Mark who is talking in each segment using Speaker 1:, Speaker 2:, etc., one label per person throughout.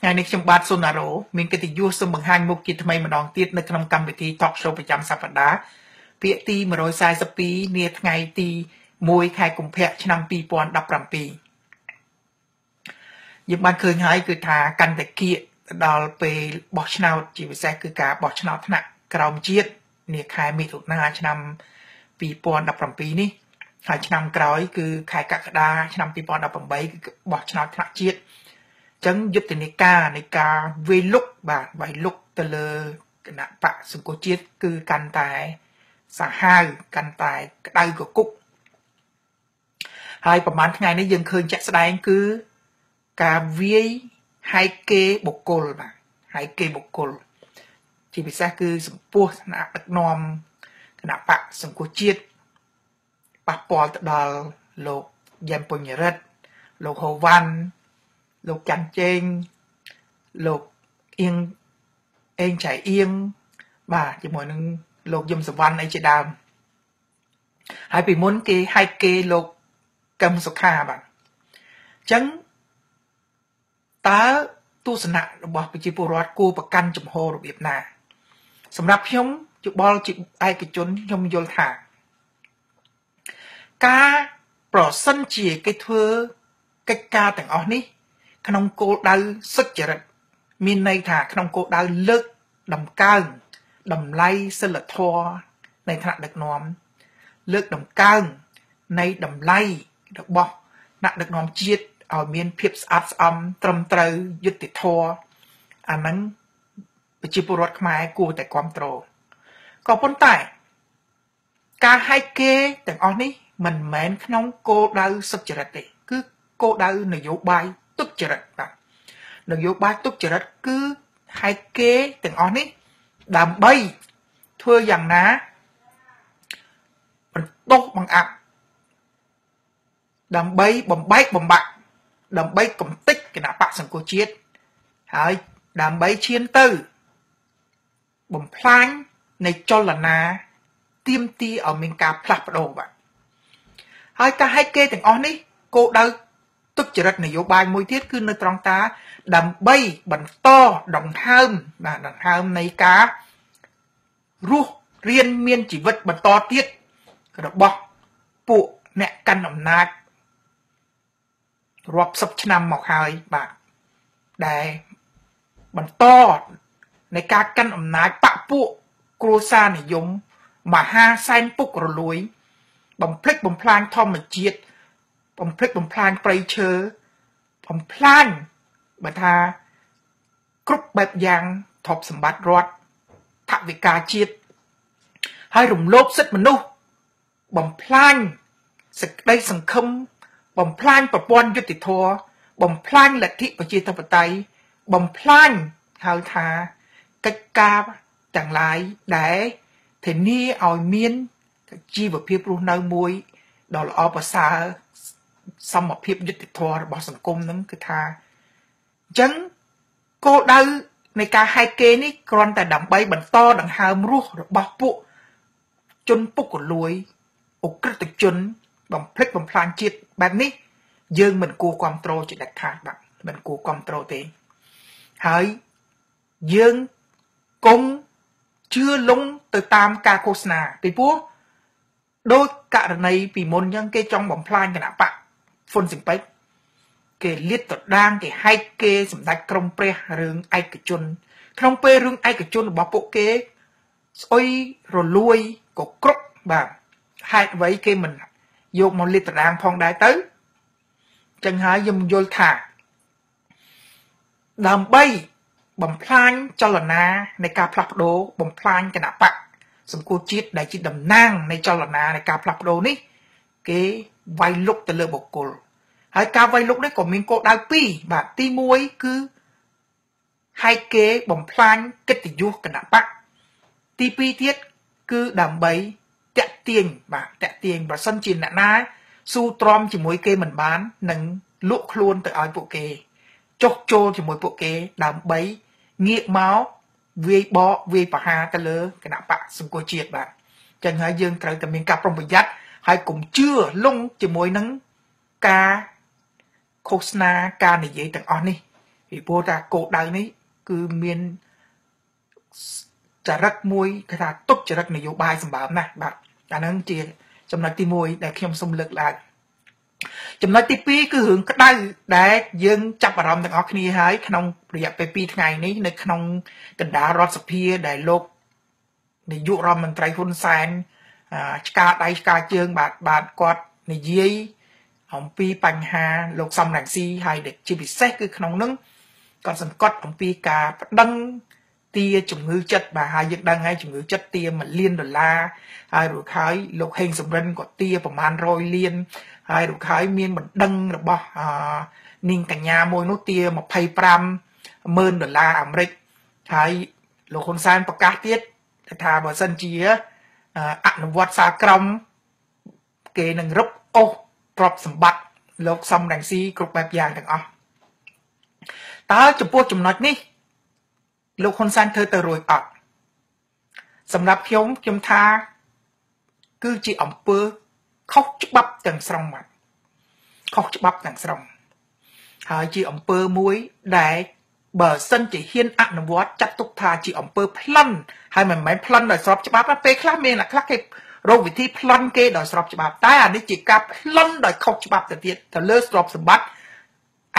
Speaker 1: ថ្ងៃនេះខ្ញុំបាទសុណារ៉ូមានកិត្តិយសសូមបង្ហាញមុខជាថ្មីម្ដងទៀតនៅក្នុងកម្មវិធី Talk Show ប្រចាំសប្តាហ៍ពាក្យទី142នាថ្ងៃទី1ខែកុម្ភៈឆ្នាំ2017យើងបានឃើញហើយគឺថាកន្តគៀកដល់ពេលបោះឆ្នោតជាពិសេសគឺការបោះឆ្នោតថ្នាក់ក្រោមជាតិនាខែមិថុនាឆ្នាំ2017នេះហើយឆ្នាំក្រោយគឺខែកក្កដាឆ្នាំ2018គឺបោះឆ្នោតថ្នាក់ជាតិ ចឹងយុទ្ធនាការនៃការវាយលុកបាទវាយលុកទៅលើគណៈបកសង្គមជាតិគឺកាន់តែសាហាវកាន់តែក្តៅកគុកហើយប្រហែលថ្ងៃនេះយើងឃើញជាក់ស្ដែងគឺការវាយហែកគេបុគ្គលបាទហែកគេបុគ្គលជាពិសេសគឺសម្ពោះថ្នាក់ដឹកនាំគណៈបកសង្គមជាតិប៉ះពាល់ទៅដល់លោកយ៉ែមពុញរិទ្ធលោកហូវ៉ាន់ លោកច័ន្ទជេងលោកអៀងអេងចៃអៀងបាទជាមួយនឹងលោកយឹមសវណ្ណអីជាដើមហើយពីមុនគេហែកគេលោកកឹមសុខាបាទអញ្ចឹងតើទស្សនៈរបស់ប្រជាពលរដ្ឋគួរប្រកាន់ចំហរបៀបណា សម្រាប់ខ្ញុំយោបល់ជាឯកជនខ្ញុំយល់ថាការប្រសិនជាគេធ្វើកិច្ចការទាំងអស់នេះ ក្នុងគោលដៅសុចរិតមានន័យថាក្នុងគោលដៅលើកតម្កើងតម្លៃសិលធម៌នៃថ្នាក់ដឹកនាំលើកតម្កើងនៃតម្លៃរបស់ថ្នាក់ដឹកនាំជាតិឲ្យមានភាពស្អាតស្អំត្រឹមត្រូវយុត្តិធម៌អាហ្នឹងប្រជាពលរដ្ឋខ្មែរគួរតែគ្រប់គ្រងក៏ប៉ុន្តែការហែកគេទាំងអស់នេះមិនមែនក្នុងគោលដៅសុចរិតទេគឺគោលដៅនយោបាយទុ ច្ចរិតបាទនយោបាយទុច្ចរិតគឺហេតុគេទាំងអស់នេះដើម្បីធ្វើយ៉ាងណាបន្ទោសបង្អាប់ដើម្បីបំបែកបំបាក់ដើម្បីកំទេចគណៈបកសង្គមជាតិហើយដើម្បីឈានទៅ បំផ្លាញនៃចលនាទៀមទីឲ្យមានការផ្លាស់ប្ដូរបាទហើយការហែកគេទាំងអស់នេះគោលដៅ ទុច្ចរិតនយោបាយមួយទៀតគឺនៅត្រង់តា ដើម្បីបន្តដង្ហើមបាទដង្ហើមនៃការរស់រៀនមានជីវិតបន្តទៀតរបស់ពួកអ្នកកាន់អំណាចរាប់សិបឆ្នាំមកហើយបាទដែលបន្តនៃការកាន់អំណាចបពពួកគ្រួសារនិយមមហាសែនពុករលួយ បំភ្លេចបំផ្លាញធម្មជាតិ បំភ្លេចបំផ្លាញព្រៃឈើបំផ្លាញបើថាគ្រប់បែបយ៉ាងទ្រព្យសម្បត្តិរដ្ឋថវិកាជាតិហើយរំលោភសិទ្ធិមនុស្សបំផ្លាញសេចក្តីសង្ឃឹមបំផ្លាញប្រព័ន្ធយុតិធធបំផ្លាញលទ្ធិប្រជាធិបតេយ្យបំផ្លាញហៅថាកិច្ចការទាំងឡាយដែលធានាឲ្យមានជីវភាពរស់នៅមួយដ៏ល្អប្រសើរ សមភាពយុត្តិធម៌របស់សង្គមហ្នឹងគឺថាអញ្ចឹងគោលដៅនៃការហែកគេនេះគ្រាន់តែដើម្បីបន្តដង្ហើមរស់របស់ពួកជនពុករលួយអក្រិតជនបំភ្លេចបំផ្លាញជាតិបែបនេះ យើងមិនគួរគ្រប់គ្រងជាដាច់ខាតបាទមិនគួរគ្រប់គ្រងទេហើយយើងកុំជឿលងទៅតាមការឃោសនាពីព្រោះដោយករណីពីមុនអញ្ចឹងគេចង់បំផ្លាញគណៈបក ហ្វុនស៊ីមពេចគេលាតត្រដាងគេហែកគេសម្ដេចក្រមព្រះរឿងឯកជន ក្នុងពេលរឿងឯកជនរបស់ពួកគេស្អុយរលួយក៏គ្រប់បាទហេតុអ្វីគេមិនយកមកលាតត្រដាងផងដែរទៅចឹងហើយខ្ញុំយល់ថាដើម្បីបំផ្លាញចលនានៃការផ្លាស់ប្ដូរបំផ្លាញគណៈបកសង្គមជាតិដែលជាតំណាងនៃចលនានៃការផ្លាស់ប្ដូរនេះ គេ វាយលុកទៅលើបុគ្គលហើយការវាយលុកនេះក៏មានគោលដៅពីរបាទទី1គឺហែកគេបំផ្លាញកិត្តិយសគណៈបកទី2ទៀតគឺដើម្បីតាក់ទាញបាទតាក់ទាញបើសិនជាអ្នកណាស៊ូទ្រាំជាមួយគេមិនបាននឹងលក់ខ្លួនទៅឲ្យពួកគេចុះចូលជាមួយពួកគេដើម្បីងាកមកវាយបកវាយប្រហារទៅលើគណៈបកសង្គមជាតិបាទចឹងហើយយើងត្រូវតែមានការប្រុងប្រយ័ត្ន ហើយកុំជឿលងជាមួយនឹងការឃោសនាការនិយាយទាំងអស់នេះពីពីព្រោះថាគោលដៅនេះគឺមានចរិតមួយគេថាទុកចរិតនយោបាយសម្បើមណាស់បាទអាហ្នឹងជា ចំណុចទី1ដែលខ្ញុំសូមលើកឡើងចំណុចទី2គឺរឿងក្តៅដែលយើងចាប់អារម្មណ៍ទាំងអស់គ្នាហើយក្នុងរយៈពេល2ថ្ងៃនេះនៅក្នុងកណ្ដាលរដ្ឋសភាដែលលោកនាយករដ្ឋមន្ត្រីហ៊ុនសែន ឆ្កាដៃឆ្កាជើងបាទបាទគាត់និយាយអំពីបញ្ហាលោកសំរងស៊ីហើយជាពិសេសគឺក្នុងនឹងគាត់សង្កត់អំពីការប្តឹងទាជំងឺចិត្តបាទហើយយើងដឹងហើយជំងឺចិត្តទា1លានដុល្លារហើយរួចហើយលោកហេងសំរិនក៏ទាប្រមាណ100លានហើយរួចហើយមានបណ្ដឹងរបស់នាងកញ្ញាមួយនោះទា25ម៉ឺនដុល្លារអាមេរិកហើយលោកហ៊ុនសែនប្រកាសទៀតថាបើសិនជា អនុវត្តសាក្រមគេនឹងរឹបអូសទ្រព្យសម្បត្តិលោកសំរងស៊ីគ្រប់បែបយ៉ាងទាំងអស់តើចំពោះចំណុចនេះលោកហ៊ុនសែនធ្វើទៅរួចអត់សម្រាប់ខ្ញុំខ្ញុំថា គឺជាអង្គើខុសច្បាប់ទាំងស្រុងបាទខុសច្បាប់ទាំងស្រុងហើយជាអង្គើមួយដែល បើសិនជាហ៊ានអនុវត្តចាត់ទុកថាជាអង្គើប្លន់ហើយមិនមែនប្លន់ដោយស្របច្បាប់ទេពេលខ្លះមានអ្នកខ្លះគេរកវិធីប្លន់គេដោយស្របច្បាប់តែអានេះជាការប្លន់ដោយខុសច្បាប់ទៅទៀតទៅលើស្របសម្បត្តិ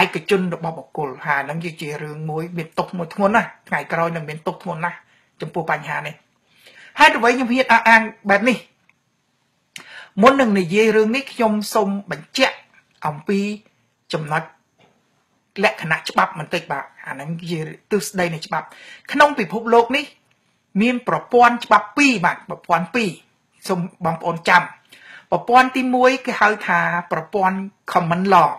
Speaker 1: ឯកជនរបស់បុគ្គលហើយហ្នឹងជារឿងមួយមានទុកមួយធ្ងន់ណាស់ថ្ងៃក្រោយនឹងមានទុកធ្ងន់ណាស់ចំពោះបញ្ហានេះហើយអ្វីខ្ញុំហ៊ានអះអាងបែបនេះមុននឹងនិយាយរឿងនេះខ្ញុំសូមបញ្ជាក់អំពីចំណុច លក្ខណៈច្បាប់បន្តិចបាទអាហ្នឹងជាទិសស្ដីនៃច្បាប់ ក្នុងពិភពលោកនេះ មានប្រព័ន្ធច្បាប់2បាទប្រព័ន្ធ2សូមបងប្អូនចាំប្រព័ន្ធទី1គេហៅថាប្រព័ន្ធ common law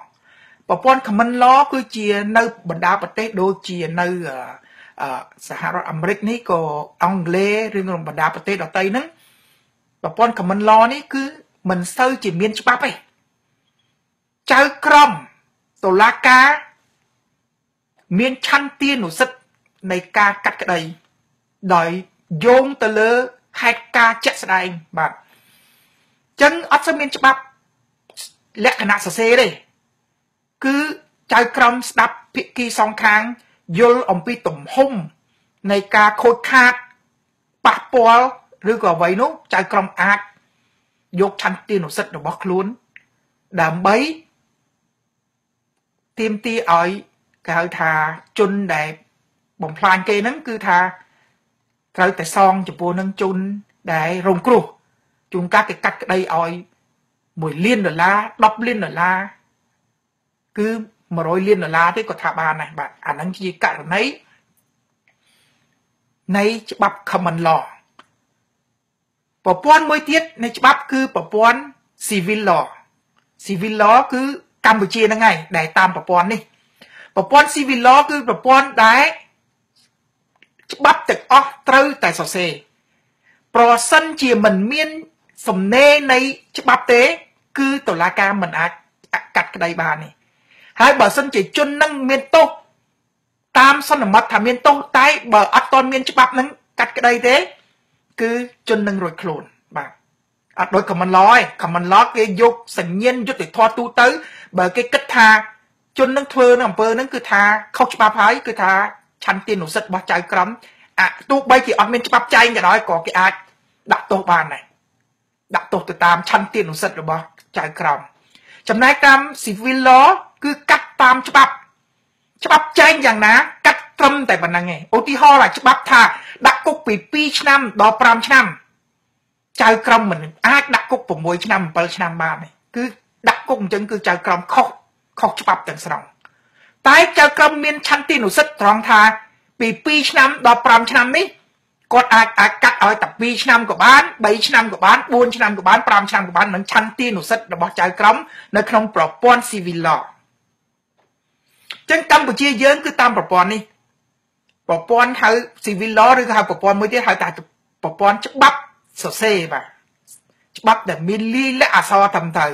Speaker 1: ប្រព័ន្ធ common law គឺជានៅបណ្ដាប្រទេសដូចជានៅសហរដ្ឋអាមេរិកនេះក៏អង់គ្លេសឬក្នុងបណ្ដាប្រទេសដទៃហ្នឹងប្រព័ន្ធ common law នេះគឺមិនសូវជាមានច្បាប់ទេចៅក្រមតុលាការ មានឆន្ទានុសិទ្ធិនៃការកាត់ក្តីដោយយោងទៅលើហេតុការជាក់ស្ដែងបាទអញ្ចឹងអត់សូវមានច្បាប់លក្ខណៈសរសេរទេគឺចៅក្រមស្ដាប់ភិក្ខីសងខាងយល់អំពីទំហំនៃការខូចខាតប៉ះពាល់ឬក៏អ្វីនោះចៅក្រមអាចយកឆន្ទានុសិទ្ធិរបស់ខ្លួន ដើម្បីទៀមទីឲ្យ គេហៅថាជនដែលបំផ្លាញគេហ្នឹងគឺថាត្រូវតែសងចំពោះនឹងជនដែលរងគ្រោះជួនកាលគេកាត់ក្តីឲ្យ1លានដុល្លារ10លានដុល្លារគឺ100លានដុល្លារទេក៏ថាបានដែរបាទអាហ្នឹងជាករណីនៃច្បាប់ common law ប្រព័ន្ធមួយទៀតនៃច្បាប់គឺប្រព័ន្ធ civil law civil law គឺកម្ពុជាហ្នឹងហើយដែលតាមប្រព័ន្ធនេះ ប្រព័ន្ធ civil law គឺប្រព័ន្ធដែលច្បាប់ទាំងអស់ត្រូវតែសរសេរប្រសិនជាមិនមានសំណេរនៃច្បាប់ទេ គឺតុលាការមិនអាចកាត់ក្តីបានទេហើយបើសិនជាជននឹងមានទោសតាមសន្មត់ថាមានទោសតែបើអត់ទាន់មានច្បាប់នឹងកាត់ក្តីទេ គឺជននឹងរួចខ្លួនបាទអត់ដូច common law ឯង common law គេយកសញ្ញាយុត្តិធម៌ទូទៅ បើគេគិតថា ជននឹងធ្វើនៅអំពើនឹងគឺថាខុសច្បាប់ហើយគឺថាឆន្ទានុសិទ្ធិរបស់ចៅក្រមអាទោះបីជាអត់មានច្បាប់ចែងក៏ដោយក៏គេអាចដាក់ទោសបានដែរដាក់ទោសទៅតាមឆន្ទានុសិទ្ធិរបស់ចៅក្រមចំណែកតាម civil law គឺកាត់តាមច្បាប់ ច្បាប់ចែងយ៉ាងណា កាត់ត្រឹមតែប៉ុណ្្នឹងឯងឧទាហរណ៍ច្បាប់ថាដាក់គុកពី2ឆ្នាំដល់5ឆ្នាំចៅក្រមមិនអាចដាក់គុក6ឆ្នាំ7ឆ្នាំបានទេគឺដាក់គុកអញ្ចឹងគឺចៅក្រមខុស ខុសច្បាប់ទាំងស្រុងតែចៅក្រមមានឆន្ទានុសិទ្ធិត្រង់ថា ពី2ឆ្នាំដល់5ឆ្នាំនេះគាត់អាចអាចកាត់ឲ្យតែ2ឆ្នាំក៏បាន3ឆ្នាំក៏បាន4ឆ្នាំក៏បាន5ឆ្នាំក៏បាននឹងឆន្ទានុសិទ្ធិរបស់ចៅក្រមនៅក្នុងប្រព័ន្ធ civil law ចឹងកម្ពុជាយើងគឺតាមប្រព័ន្ធនេះប្រព័ន្ធហៅ civil law ឬក៏ហៅប្រព័ន្ធមួយទៀតហៅថាប្រព័ន្ធច្បាប់សរសេរបាទច្បាប់ដែលមានលីលាក់អក្សរត្រឹមត្រូវ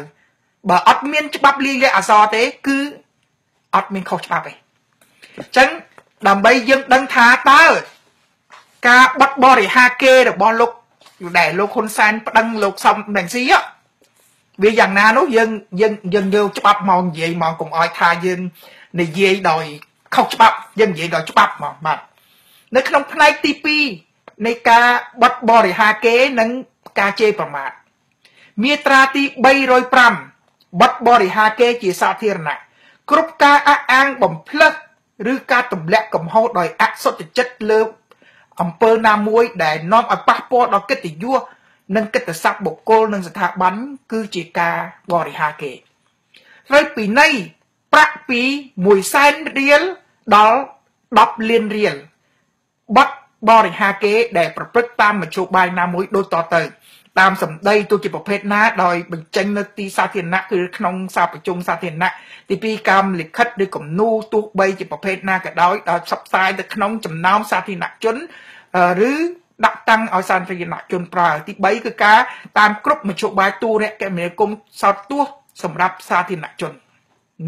Speaker 1: បើអត់មានច្បាប់លីលាក់អក្សរទេ គឺអត់មានខុសច្បាប់ទេអញ្ចឹងដើម្បីយើងដឹងថាតើការបត់បរិហាគេរបស់លោកដែលលោកហ៊ុនសែនប្តឹងលោកសំដេងស៊ីវាយ៉ាងណានោះយើងយើងយើងយកច្បាប់មកនិយាយមកកុំឲ្យថាយើងនិយាយដោយខុសច្បាប់យើងនិយាយដល់ច្បាប់ហ្មងបាទនៅក្នុងផ្នែកទី2នៃការបត់បរិហាគេនិងការជេរប្រមាថមាត្រាទី305 បត់បរិហាគេជាសាធារណៈគ្រប់ការអះអាងបំភ្លឹះឬការទម្លាក់កំហុសដោយអសុទ្ធចិត្តលើអំពើណាមួយដែលនាំឲ្យប៉ះពាល់ដល់កិត្តិយសនិងកិត្តិស័ព្ទបុគ្គលនិងស្ថាប័នគឺជាការបរិហាគេត្រូវពីនៃប្រាក់ពី1សែនរៀលដល់10លានរៀលបាត់បរិហាគេដែលប្រព្រឹត្តតាមមជ្ឈបាយណាមួយដូចតទៅ តាមសម្ដីទោះជាប្រភេទណាដោយបញ្ចេញនៅទីសាធារណៈគឺក្នុងសាប្រជុំសាធារណៈទី2កម្មលិខិតឬគំនូទោះបីជាប្រភេទណាក៏ដោយដោយផ្សព្វផ្សាយទៅក្នុងចំណោមសាធារណជនឬដាក់តាំងឲ្យសាធារណជនប្រើទី3គឺការតាមគ្រប់មជ្ឈបាយទូរគមនាគមន៍សោតទោះសម្រាប់សាធារណជន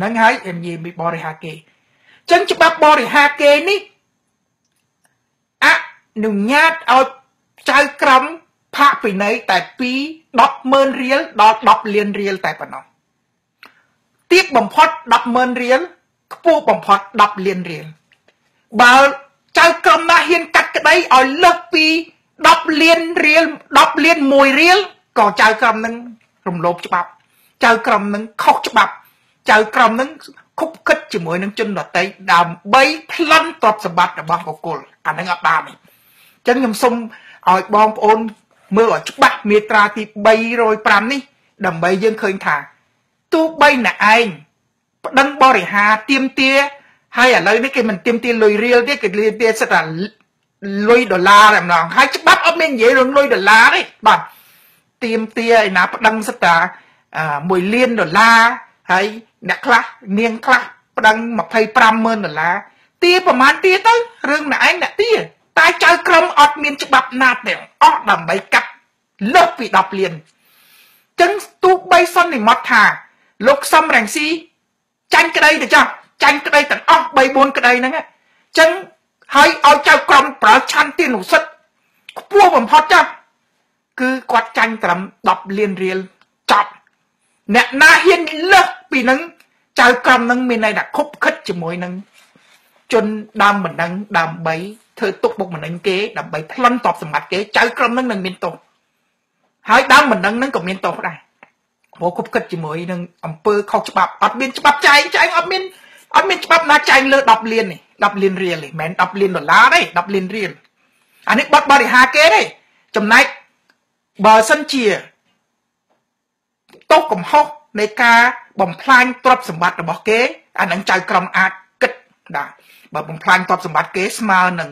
Speaker 1: នឹងហើយនិយាយពីបរិហាគេចឹងច្បាប់បរិហាគេនេះអនុញ្ញាតឲ្យចៅក្រម ផាកពិន័យតែពី100000រៀលដល់10លានរៀលតែប៉ុណ្ណោះទាបបំផុត100000រៀលខ្ពស់បំផុត10លានរៀលបើចៅក្រមណាហ៊ានកាត់ក្តីឲ្យលើសពី10លានរៀល10លាន1រៀលក៏ចៅក្រមនឹងរំលោភច្បាប់ ចៅក្រមនឹងខុសច្បាប់ ចៅក្រមនឹងខុបខិតជាមួយនឹងជនដតីដើម្បីប្លន់ទ្រព្យសម្បត្តិរបស់បុគ្គលអានឹងអត់បានទេអញ្ចឹងខ្ញុំសូមឲ្យបងប្អូន មើលឲ្យច្បាស់មាត្រាទី305នេះ ដើម្បីយើងឃើញថាទោះបីអ្នកឯងប្តឹងបរិហាទៀមទាហើយឥឡូវនេះគេមិនទៀមទាលុយរៀលទេគេលៀទាសិតតែលុយដុល្លារតែម្ដងហើយច្បាប់អត់មាននិយាយរឿងលុយដុល្លារទេបាទទៀមទាឯណាប្តឹងសិតតែ1លានដុល្លារហើយអ្នកខ្លះនាងខ្លះប្តឹង250,000ដុល្លារទាប្រហែលទាទៅរឿងអ្នកឯងអ្នកទា តែចៅក្រមអត់មានច្បាប់ណាទាំងអស់ដើម្បីកាត់លើសពី10លានចឹងទូបីសន្និមត់ថា លោកសំរងស៊ីចាញ់ក្តីទៅចោះចាញ់ក្តីទាំងអស់3 4ក្តីហ្នឹងចឹងហើយឲ្យចៅក្រមប្រើឆន្ទានុសិទ្ធខ្ពស់បំផុតចាស់គឺគាត់ចាញ់ត្រឹម10លានរៀលចប់អ្នកណាហ៊ានលើសពីនឹងចៅក្រមនឹងមានន័យថាខុបខិតជាមួយនឹងជនដើមបណ្ដឹងដើម្បី ធ្វើទុកបុកម្នេញគេដើម្បីប្លន់តបសម្បត្តិគេចៅក្រមនឹងនឹងមានទោសហើយដើមបណ្ដឹងនឹងក៏មានទោសដែរព្រោះគប់គិតជាមួយនឹងអង្គើខុសច្បាប់អត់មានច្បាប់ចែងចែងអត់មានអត់មានច្បាប់ណាចែងលើ10លាននេះ10លានរៀលទេមិនមែន10លានដុល្លារទេ10លានរៀលអានេះបាត់បរិហាគេទេចំណែកបើសិនជាទុកកំហុសនៃការបំផ្លាញទ្រព្យសម្បត្តិរបស់គេអានឹងចៅក្រមអាចគិតដែរ បើបំផ្លាញទ្រព្យសម្បត្តិគេស្មើនឹង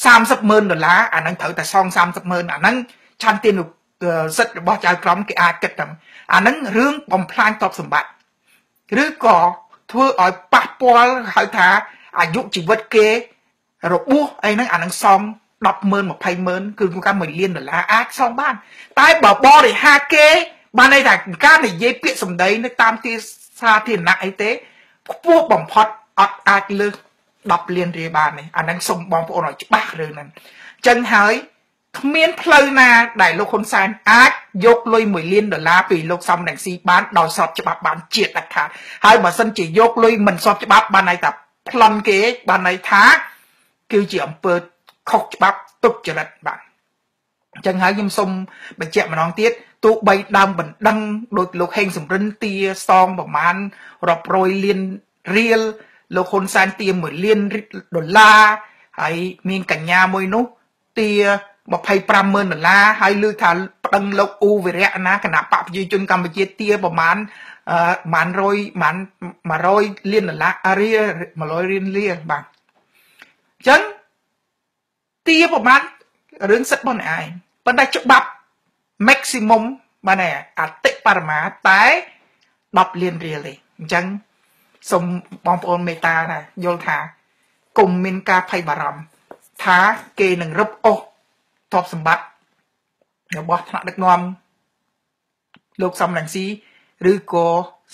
Speaker 1: 30ម៉ឺនដុល្លារអានឹងត្រូវតែសង30ម៉ឺនអានឹងឆន្ទានុសិទ្ធិរបស់ចៅក្រមគេអាចគិតតែអានឹងរឿងបំផ្លាញទ្រព្យសម្បត្តិឬក៏ធ្វើឲ្យប៉ះពាល់ហៅថាអាយុជីវិតគេរបួសអីហ្នឹងអានឹងសម10ម៉ឺន20ម៉ឺនគឺគាត់1លានដុល្លារអាចសងបាន តែបើបរិហាគេ បានន័យថាការនិយាយពាក្យសម្ដីនៅតាមទីសាធារណៈអីទេខ្ពស់បំផុតអត់អាចលើស 10លានរៀលបានទេអាហ្នឹងសូមបងប្អូនឲ្យច្បាស់រឿងហ្នឹងអញ្ចឹងហើយគ្មានផ្លូវណាដែលលោកហ៊ុនសែនអាចយកលុយ1លានដុល្លារពីលោកសំរងស៊ីបានដោយស្របច្បាប់បានជាតិដាច់ខាតហើយបើសិនជាយកលុយមិនស្របច្បាប់បានន័យថាប្លន់គេបានន័យថា គឺជាអំពើខុសច្បាប់ទុច្ចរិតបាទអញ្ចឹងហើយខ្ញុំសូមបញ្ជាក់ម្ដងទៀតទោះបីដើមបណ្ដឹងដោយលោកហេងសំរិនទាសងប្រមាណរាប់រយលានរៀល លោកហ៊ុនសែនទា1លានដុល្លារហើយមានកញ្ញាមួយនោះទា25ម៉ឺនដុល្លារហើយលើថាប្តឹងលោកអ៊ូវិរៈណាគណៈបកប្រជាជនកម្ពុជាទាប្រមាណអឺប្រមាណ100ប្រមាណ100លានដុល្លាររៀល100រៀលលាបាទអញ្ចឹងទាប្រមាណរឿងសិទ្ធិរបស់អ្នកឯងប៉ុន្តែច្បាប់ maximum បានអតិបរមាតែ10លានរៀលទេអញ្ចឹង សូមបងប្អូនមេត្តាណាយល់ថាគុំមានការភ័យបារម្ភថាគេនឹងរឹបអូសទ្រព្យសម្បត្តិរបស់ថ្នាក់ដឹកនាំលោកសំរងស៊ីឬក៏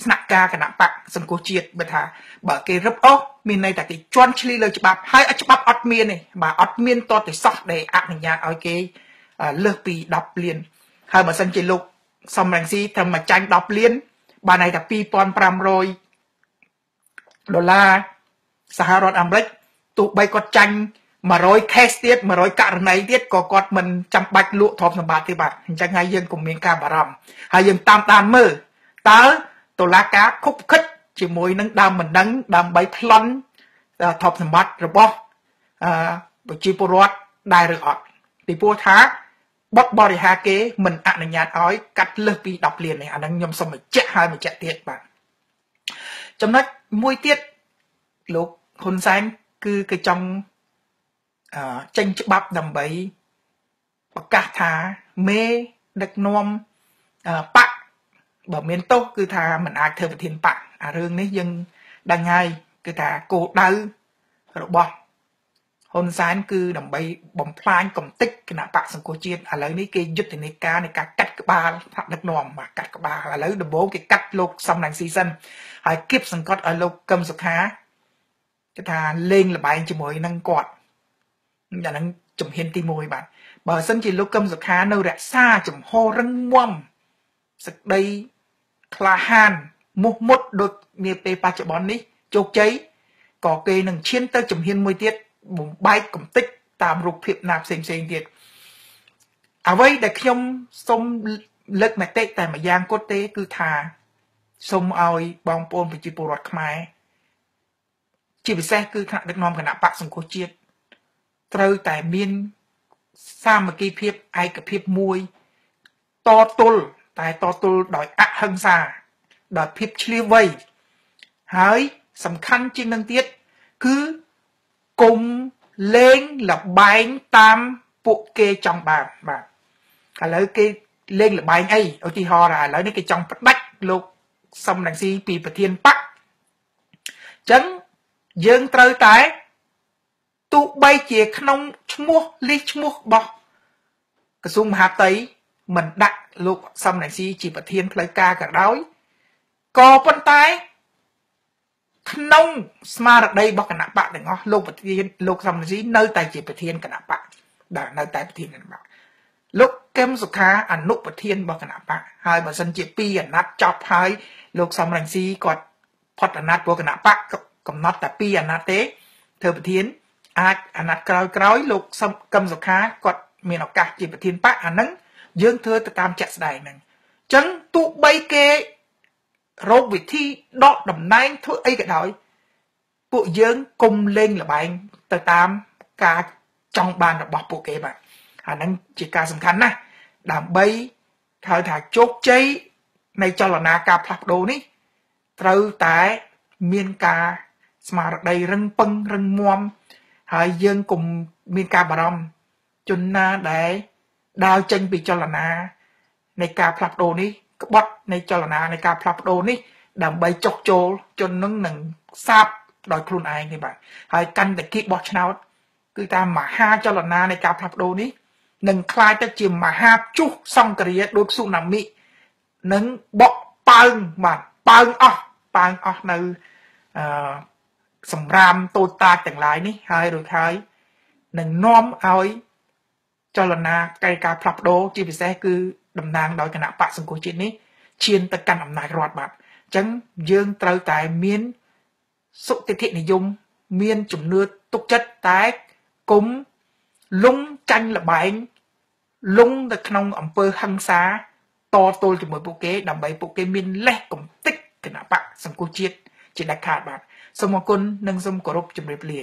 Speaker 1: ស្នាក់ការគណៈបកសង្គមជាតិបើថាបើគេរឹបអូសមានន័យថាគេជន់ឈ្លីលើច្បាប់ហើយច្បាប់អត់មានទេបាទអត់មានតតទេសោះដែលអនុញ្ញាតឲ្យគេលើសពី10លានហើយបើសិនជាលោកសំរងស៊ីត្រូវមកចាញ់10លានបានន័យថា2500 ដុល្លារសហរដ្ឋអាមេរិកទោះបីគាត់ចាញ់100 case ទៀត100ករណីទៀតក៏គាត់មិនចាំបាច់លក់ទ្រព្យសម្បត្តិទេបាទអញ្ចឹងហើយយើងកុំមានការបារម្ភហើយយើងតាមដានមើលតើតុលាការខុបខិតជាមួយនឹងដើមបណ្ដឹងដើម្បីប្លន់ទ្រព្យសម្បត្តិរបស់អឺប្រជាពលរដ្ឋដែរឬអត់ពីព្រោះថាបទបរិហាគេមិនអនុញ្ញាតឲ្យកាត់លើសពី10លាននេះអាហ្នឹងខ្ញុំសូមបញ្ជាក់ហើយបញ្ជាក់ទៀតបាទ ចំណុចមួយទៀតលោកហ៊ុនសែនគឺគេចង់អឺចេញច្បាប់ដើម្បីប្រកាសថាមេដឹកនាំបកបើមានទោសគឺថាมันអាចធ្វើប្រធានបកអារឿងនេះយើងដឹងហើយគឺថាគោលដៅរបស់ ហ៊ុនសែនគឺដើម្បីបំផ្លាញកំតិចគណៈបកសង្គមជាតិឥឡូវនេះគេយុទ្ធនាការនៃការកាត់ក្បាលថ្នាក់ដឹកនាំបាទកាត់ក្បាលឥឡូវដំបូងគេកាត់លោកសំរងស៊ីសិនហើយគៀបសង្កត់ឲ្យលោកកឹមសុខាគេថាលេងលបែងជាមួយនឹងគាត់អាហ្នឹងជំហានទី1បាទបើសិនជាលោកកឹមសុខានៅរក្សាចំហររឹងមាំសក្តីក្លាហានមុះមុតដូចនាពេលបច្ចុប្បន្ននេះជោគជ័យក៏គេនឹងឈានទៅជំហានមួយទៀត បំបែកកំតិចតាមរូបភាពណាផ្សេងផ្សេងទៀតអ្វីដែលខ្ញុំសូមលើកមតិតែម្យ៉ាងគត់ទេ គឺថាសូមឲ្យបងប្អូនប្រជាពលរដ្ឋខ្មែរជាពិសេសគឺថ្នាក់ដឹកនាំគណៈបកសង្គមជាតិត្រូវតែមានសាមគ្គីភាពឯកភាពមួយតទល់តែតទល់ដោយអហិង្សាដោយភាពឆ្លៀវវៃហើយសំខាន់ជាងនឹងទៀតគឺ គុំលេងលបែងតាមពួកគេចង់បានបាទឥឡូវគេលេងលបែងអីឧទាហរណ៍ឥឡូវនេះគេចង់ផ្ដាច់លោកសំរងស៊ីពីប្រធានបកអញ្ចឹងយើងត្រូវតែទោះបីជាក្នុងឈ្មោះលិះឈ្មោះរបស់ក្រសួងមហាផ្ទៃមិនដាក់លោកសំរងស៊ីជាប្រធានផ្លូវការក៏ដោយក៏ប៉ុន្តែ ក្នុងស្មារតីរបស់គណៈបកទាំងអស់លោកប្រធានលោកសំរងស៊ីនៅតែជាប្រធានគណៈបកដែលនៅតែប្រធានគណៈបកលោកកឹមសុខាអនុប្រធានរបស់គណៈបកហើយបើសិនជាពីអាណត្តិចប់ហើយលោកសំរងស៊ីគាត់ផុតអាណត្តិរបស់គណៈបកកំណត់តែពីអាណត្តិទេធ្វើប្រធានអាចអាណត្តិក្រោយក្រោយលោកសំកឹមសុខាគាត់មានឱកាសជាប្រធានបកអាហ្នឹងយើងធ្វើទៅតាមជាក់ស្ដែងហ្នឹងអញ្ចឹងទោះបីគេ រកវិធីដកតំណែងធ្វើអីក៏ដោយពួកយើងគុំលេងលបែងទៅតាមការចង់បានរបស់ពួកគេបាទអាហ្នឹងជាការសំខាន់ណាស់ដើម្បីហៅថាជោគជ័យនៃចលនាការផ្លាស់ប្ដូរនេះត្រូវតែមានការស្មារតីរឹងពឹងរឹងមាំហើយយើងកុំមានការបារម្ភជនណាដែលដើរចេញពីចលនានៃការផ្លាស់ប្ដូរនេះ ក្បត់នៃចលនានៃការផ្លាស់ប្ដូរនេះដើម្បីចុះចូលជននឹងនឹងសាបដោយខ្លួនឯងទេបាទហើយកាន់តែគៀកបោះឆ្នោតគឺតាមមហាចលនានៃការផ្លាស់ប្ដូរនេះនឹងคล้ายទៅជាមហាជុះសង្គ្រាដូចស៊ូណាមីនឹងបក់ប៉ើងបាទប៉ើងអស់ប៉ើងអស់នៅអឺសម្រាមតូចតាចទាំងឡាយនេះហើយរួចហើយនឹងនាំឲ្យចលនាកែការផ្លាស់ប្ដូរជាពិសេសគឺ តំណាងដោយគណៈបកសង្គមជាតិនេះឈានទៅកាន់អំណាចរដ្ឋបាទអញ្ចឹងយើងត្រូវតែមានសុតិធិនិយមមានជំនឿទុកចិត្តតែគុំលងចាញ់លបែងលងទៅក្នុងអង្គើហឹង្សាតទល់ជាមួយពួកគេដើម្បីពួកគេមានលេះកំតិចគណៈបកសង្គមជាតិជាដាច់ខាតបាទសូមអរគុណនិងសូមគោរពជម្រាបលា